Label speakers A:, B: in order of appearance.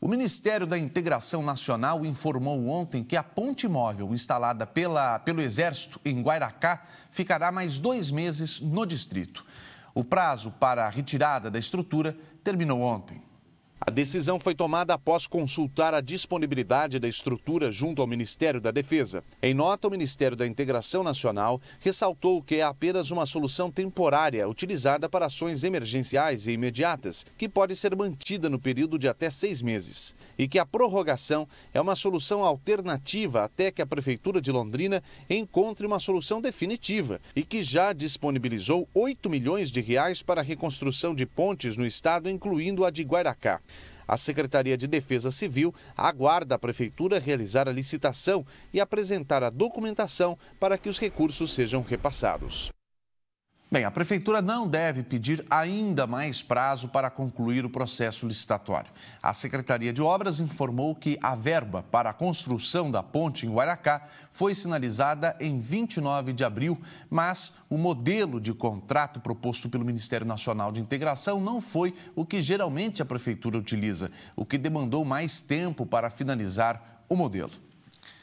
A: O Ministério da Integração Nacional informou ontem que a ponte móvel instalada pela, pelo Exército em Guairacá ficará mais dois meses no distrito. O prazo para a retirada da estrutura terminou ontem.
B: A decisão foi tomada após consultar a disponibilidade da estrutura junto ao Ministério da Defesa. Em nota, o Ministério da Integração Nacional ressaltou que é apenas uma solução temporária utilizada para ações emergenciais e imediatas, que pode ser mantida no período de até seis meses. E que a prorrogação é uma solução alternativa até que a Prefeitura de Londrina encontre uma solução definitiva e que já disponibilizou 8 milhões de reais para a reconstrução de pontes no estado, incluindo a de Guaracá. A Secretaria de Defesa Civil aguarda a Prefeitura realizar a licitação e apresentar a documentação para que os recursos sejam repassados.
A: Bem, a Prefeitura não deve pedir ainda mais prazo para concluir o processo licitatório. A Secretaria de Obras informou que a verba para a construção da ponte em Guaracá foi sinalizada em 29 de abril, mas o modelo de contrato proposto pelo Ministério Nacional de Integração não foi o que geralmente a Prefeitura utiliza, o que demandou mais tempo para finalizar o modelo.